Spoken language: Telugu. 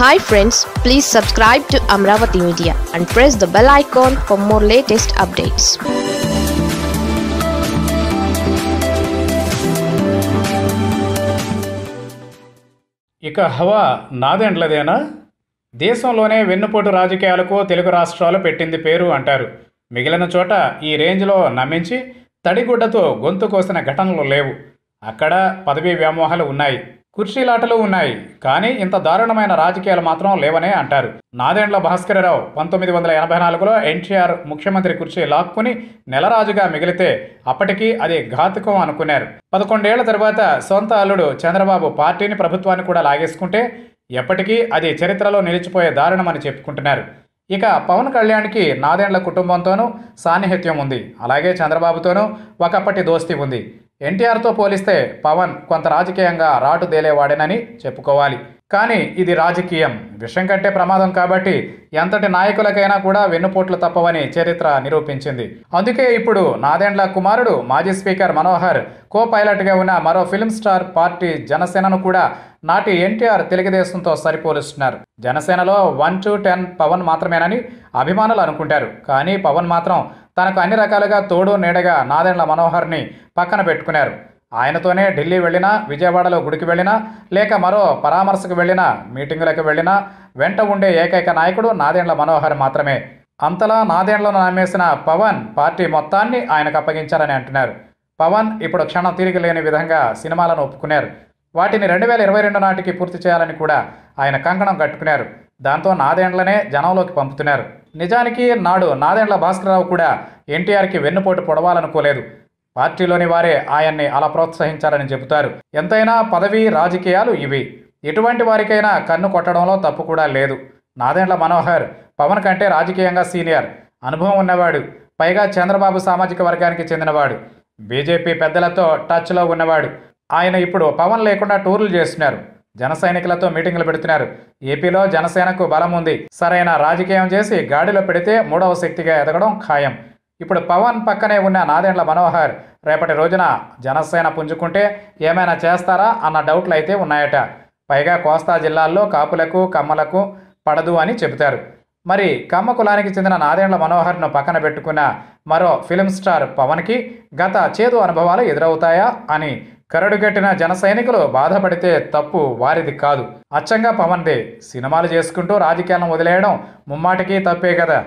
Hi friends please subscribe to Amaravati media and press the bell icon for more latest updates ఇక హవా నాదెండ్లదేనా? దేశంలోనే వెన్నుపోటు రాజకీయాలకు తెలుగు రాష్ట్రాలు పెట్టింది పేరు అంటారు. మిగిలిన చోట ఈ రేంజ్లో నమ్మించి తడిగుడ్డతో గొంతు కోసిన ఘటనలు లేవు. అక్కడ పదవీ వ్యామోహాలు ఉన్నాయి. కుర్చీలాటలు ఉన్నాయి కానీ ఇంత దారుణమైన రాజకీయాలు మాత్రం లేవనే అంటారు. నాదెండ్ల భాస్కరరావు పంతొమ్మిది వందల ఎనభై నాలుగులో ఎన్టీఆర్ ముఖ్యమంత్రి కుర్చీ లాక్కుని నెలరాజుగా మిగిలితే అప్పటికీ అది ఘాతుకం అనుకున్నారు. పదకొండేళ్ళ తర్వాత సొంత అల్లుడు చంద్రబాబు పార్టీని ప్రభుత్వాన్ని కూడా లాగేసుకుంటే ఎప్పటికీ అది చరిత్రలో నిలిచిపోయే దారుణమని చెప్పుకుంటున్నారు. ఇక పవన్ కళ్యాణ్కి నాదెండ్ల కుటుంబంతోనూ సాన్నిహిత్యం ఉంది. అలాగే చంద్రబాబుతోనూ ఒకప్పటి దోస్తీ ఉంది. ఎన్టీఆర్తో పోలిస్తే పవన్ కొంత రాజకీయంగా రాటు దేలేవాడేనని చెప్పుకోవాలి. కానీ ఇది రాజకీయం. విషయం కంటే ప్రమాదం కాబట్టి ఎంతటి నాయకులకైనా కూడా వెన్నుపోట్లు తప్పవని చరిత్ర నిరూపించింది. అందుకే ఇప్పుడు నాదెండ్ల కుమారుడు మాజీ స్పీకర్ మనోహర్ కో పైలట్గా ఉన్న మరో ఫిల్మ్ స్టార్ పార్టీ జనసేనను కూడా నాటి ఎన్టీఆర్ తెలుగుదేశంతో సరిపోలుస్తున్నారు. జనసేనలో వన్ టు టెన్ పవన్ మాత్రమేనని అభిమానులు అనుకుంటారు. కానీ పవన్ మాత్రం తనకు అన్ని రకాలుగా తోడు నీడగా నాదెండ్ల మనోహర్ని పక్కన పెట్టుకున్నారు. ఆయనతోనే ఢిల్లీ వెళ్ళినా విజయవాడలో గుడికి వెళ్ళినా లేక మరో పరామర్శకు వెళ్ళినా మీటింగులకు వెళ్ళినా వెంట ఉండే ఏకైక నాయకుడు నాదేండ్ల మనోహర్ మాత్రమే. అంతలా నాదేండ్లను నమ్మేసిన పవన్ పార్టీ మొత్తాన్ని ఆయనకు అప్పగించారని అంటున్నారు. పవన్ ఇప్పుడు క్షణం తిరిగి లేని విధంగా సినిమాలను ఒప్పుకున్నారు. వాటిని రెండు వేల ఇరవై రెండు నాటికి పూర్తి చేయాలని కూడా ఆయన కంకణం కట్టుకున్నారు. దాంతో నాదేండ్లనే జనంలోకి పంపుతున్నారు. నిజానికి నాడు నాదేండ్ల భాస్కరరావు కూడా ఎన్టీఆర్కి వెన్నుపోటు పొడవాలనుకోలేదు. పార్టీలోని వారే ఆయన్ని అలా ప్రోత్సహించారని చెబుతారు. ఎంతైనా పదవి రాజకీయాలు ఇవి. ఎటువంటి వారికైనా కన్ను కొట్టడంలో తప్పు కూడా లేదు. నాదెండ్ల మనోహర్ పవన్ కంటే రాజకీయంగా సీనియర్. అనుభవం ఉన్నవాడు. పైగా చంద్రబాబు సామాజిక వర్గానికి చెందినవాడు. బీజేపీ పెద్దలతో టచ్లో ఉన్నవాడు. ఆయన ఇప్పుడు పవన్ లేకుండా టూర్లు చేస్తున్నారు. జన సైనికులతో మీటింగులు పెడుతున్నారు. ఏపీలో జనసేనకు బలం ఉంది. సరైన రాజకీయం చేసి గాడిలో పెడితే మూడవ శక్తిగా ఎదగడం ఖాయం. ఇప్పుడు పవన్ పక్కనే ఉన్న నాదెండ్ల మనోహర్ రేపటి రోజున జనసేన పుంజుకుంటే ఏమైనా చేస్తారా అన్న డౌట్లు అయితే ఉన్నాయట. పైగా కోస్తా జిల్లాల్లో కాపులకు కమ్మలకు పడదు అని చెబుతారు. మరి కమ్మ కులానికి చెందిన నాదేండ్ల మనోహర్ను పక్కన పెట్టుకున్న మరో ఫిలిం స్టార్ పవన్కి గత చేదు అనుభవాలు ఎదురవుతాయా అని కరడుగట్టిన జన సైనికులు బాధపడితే తప్పు వారిది కాదు. అచ్చంగా పవన్దే సినిమాలు చేసుకుంటూ రాజకీయాలను వదిలేయడం ముమ్మాటికి తప్పే కదా.